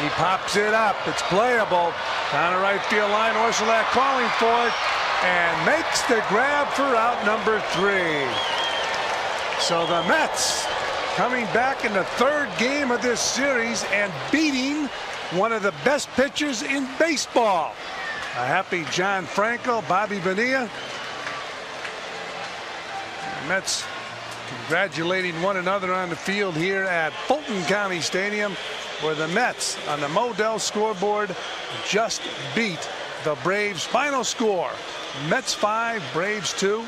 He pops it up. It's playable. Down the right field line. Orsulak calling for it and makes the grab for out number three. So the Mets coming back in the third game of this series and beating one of the best pitchers in baseball. A happy John Franco, Bobby Bonilla. The Mets congratulating one another on the field here at Fulton County Stadium where the Mets on the Modell scoreboard just beat the Braves. Final score Mets 5 Braves 2